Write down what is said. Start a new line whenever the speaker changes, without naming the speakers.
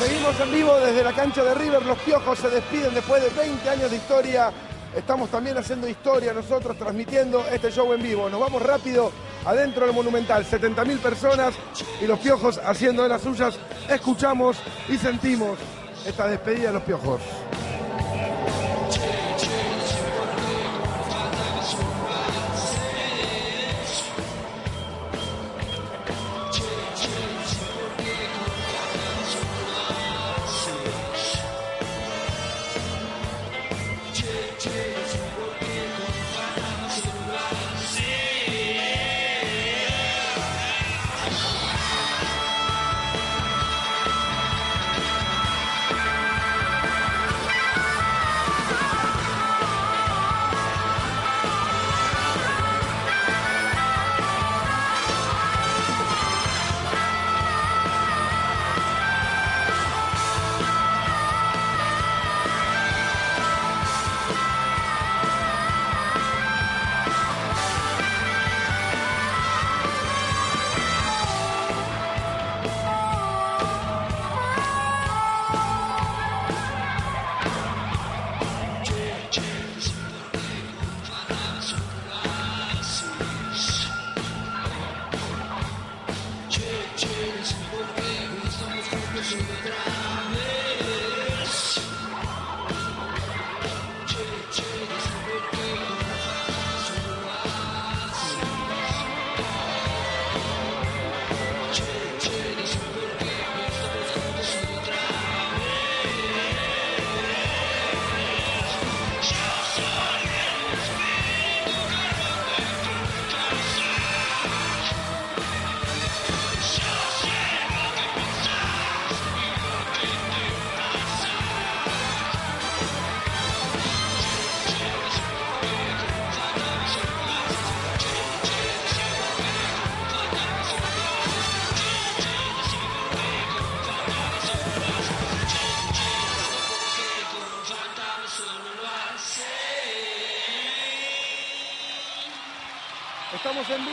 Seguimos en vivo desde la cancha de River. Los Piojos se despiden después de 20 años de historia. Estamos también haciendo historia nosotros, transmitiendo este show en vivo. Nos vamos rápido adentro del Monumental. 70.000 personas y los Piojos haciendo de las suyas. Escuchamos y sentimos esta despedida de los Piojos. noite te engolindo. Shukra. Estamos en vivo.